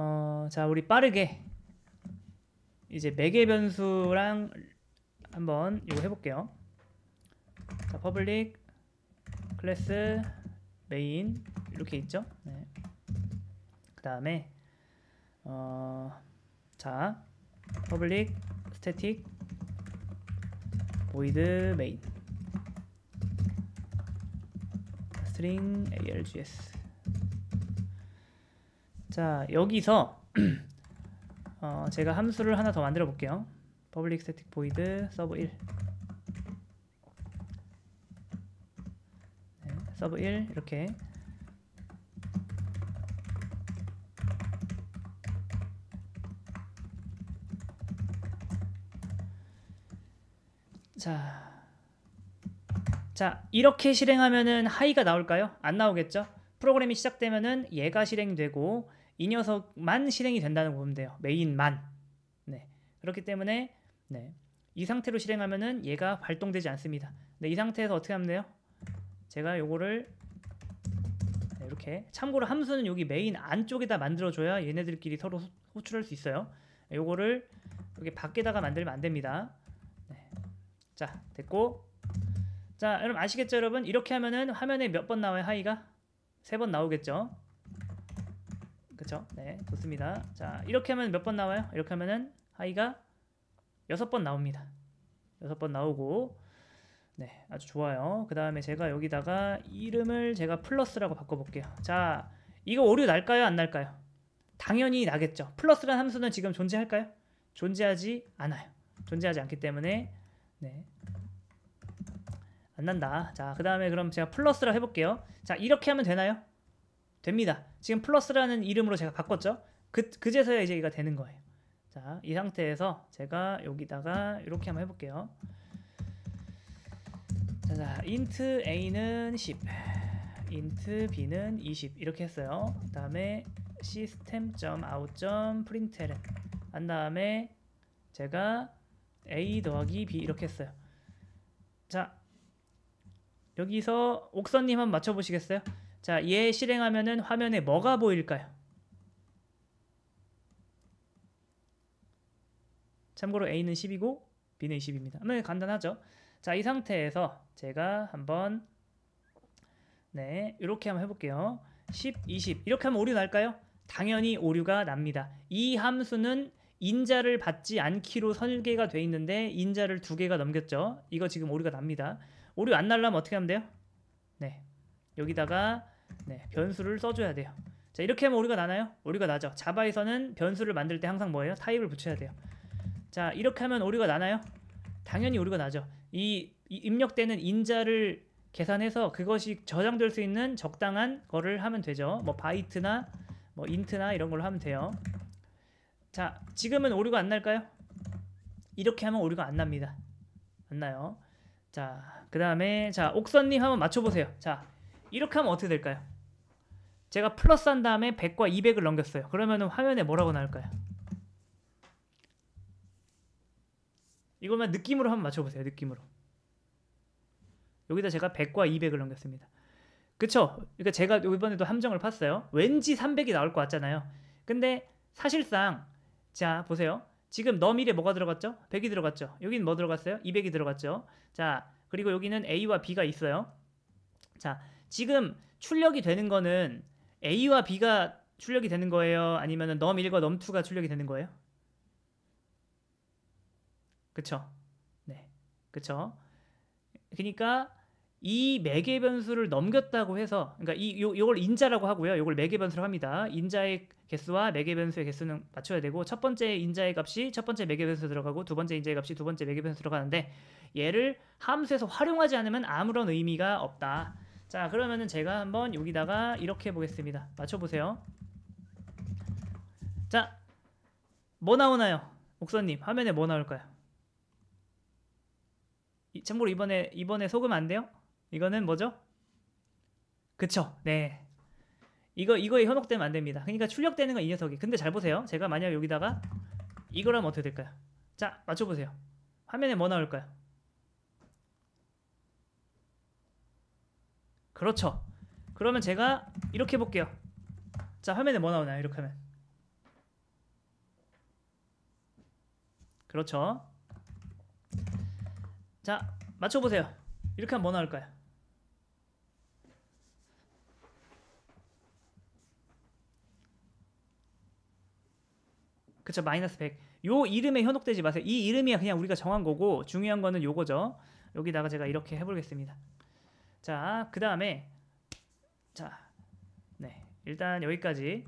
어, 자 우리 빠르게 이제 매개 변수랑 한번 이거 해볼게요. 자 public class Main 이렇게 있죠. 네. 그 다음에 어, 자 public static void main string args 자 여기서 어, 제가 함수를 하나 더 만들어 볼게요 public static void sub 1 네, sub 1 이렇게 자, 자 이렇게 실행하면은 하이가 나올까요? 안 나오겠죠? 프로그램이 시작되면은 얘가 실행되고 이 녀석만 실행이 된다는 거 보면 돼요. 메인만. 네. 그렇기 때문에 네. 이 상태로 실행하면은 얘가 발동되지 않습니다. 네, 이 상태에서 어떻게 하면 돼요? 제가 요거를 네, 이렇게 참고로 함수는 여기 메인 안쪽에다 만들어줘야 얘네들끼리 서로 호출할 수 있어요. 네, 요거를 여기 밖에다가 만들면 안 됩니다. 네. 자 됐고 자 여러분 아시겠죠 여러분 이렇게 하면은 화면에 몇 번 나와요 하이가 세 번 나오겠죠 그쵸? 네 좋습니다. 자 이렇게 하면 몇 번 나와요? 이렇게 하면은 하이가 여섯 번 나옵니다. 여섯 번 나오고. 네 아주 좋아요. 그 다음에 제가 여기다가 이름을 제가 플러스라고 바꿔볼게요. 자 이거 오류 날까요? 안 날까요? 당연히 나겠죠. 플러스라는 함수는 지금 존재할까요? 존재하지 않아요. 존재하지 않기 때문에. 네. 안 난다. 자, 그 다음에 그럼 제가 플러스라 해볼게요. 자, 이렇게 하면 되나요? 됩니다. 지금 플러스라는 이름으로 제가 바꿨죠? 그, 그제서야 이제 이가 되는 거예요. 자, 이 상태에서 제가 여기다가 이렇게 한번 해볼게요. 자, 자 int a는 10, int b는 20 이렇게 했어요. 그 다음에 system.out.println 한 다음에 제가 a 더하기 b 이렇게 했어요. 자 여기서 옥선님 한번 맞춰보시겠어요? 자, 얘 실행하면은 화면에 뭐가 보일까요? 참고로 A는 10이고 B는 20입니다. 네, 간단하죠? 자, 이 상태에서 제가 한번 네, 이렇게 한번 해볼게요. 10, 20 이렇게 하면 오류 날까요? 당연히 오류가 납니다. 이 함수는 인자를 받지 않기로 설계가 돼 있는데 인자를 두 개가 넘겼죠. 이거 지금 오류가 납니다. 오류 안 날려면 어떻게 하면 돼요? 네 여기다가 네, 변수를 써줘야 돼요. 자 이렇게 하면 오류가 나나요? 오류가 나죠. 자바에서는 변수를 만들 때 항상 뭐예요? 타입을 붙여야 돼요. 자 이렇게 하면 오류가 나나요? 당연히 오류가 나죠. 이, 이 입력되는 인자를 계산해서 그것이 저장될 수 있는 적당한 거를 하면 되죠. 뭐 바이트나 뭐 int나 이런 걸로 하면 돼요. 자, 지금은 오류가 안 날까요? 이렇게 하면 오류가 안 납니다. 안 나요. 자, 그 다음에 자 옥선님 한번 맞춰보세요. 자, 이렇게 하면 어떻게 될까요? 제가 플러스 한 다음에 100과 200을 넘겼어요. 그러면 화면에 뭐라고 나올까요? 이거만 느낌으로 한번 맞춰보세요. 느낌으로. 여기다 제가 100과 200을 넘겼습니다. 그쵸? 그러니까 제가 이번에도 함정을 팠어요. 왠지 300이 나올 것 같잖아요. 근데 사실상 자 보세요. 지금 너밀에 뭐가 들어갔죠? 100이 들어갔죠. 여기는 뭐 들어갔어요? 200이 들어갔죠. 자 그리고 여기는 A와 B가 있어요. 자 지금 출력이 되는 거는 A와 B가 출력이 되는 거예요? 아니면 넘1과 넘2가 출력이 되는 거예요? 그쵸? 네. 그쵸? 그러니까 이 매개 변수를 넘겼다고 해서 그러니까 이 요, 요걸 인자라고 하고요. 요걸 매개 변수로 합니다. 인자의 개수와 매개 변수의 개수는 맞춰야 되고 첫 번째 인자의 값이 첫 번째 매개 변수 들어가고 두 번째 인자의 값이 두 번째 매개 변수 들어가는데 얘를 함수에서 활용하지 않으면 아무런 의미가 없다. 자, 그러면은 제가 한번 여기다가 이렇게 해 보겠습니다. 맞춰 보세요. 자. 뭐 나오나요? 옥선님 화면에 뭐 나올까요? 참고로 이번에 이번에 속으면 안 돼요? 이거는 뭐죠? 그쵸 네 이거 이거에 현혹되면 안 됩니다 그러니까 출력되는 건 이 녀석이 근데 잘 보세요 제가 만약 여기다가 이거라면 어떻게 될까요? 자 맞춰보세요 화면에 뭐 나올까요? 그렇죠. 그러면 제가 이렇게 볼게요. 자, 화면에 뭐 나오나요? 이렇게 하면. 그렇죠. 자, 맞춰보세요. 이렇게 하면 뭐 나올까요? 그쵸, 마이너스 100. 요 이름에 현혹되지 마세요. 이 이름이야 그냥 우리가 정한 거고 중요한 거는 요거죠. 여기다가 제가 이렇게 해보겠습니다. 자, 그 다음에 자, 네 일단 여기까지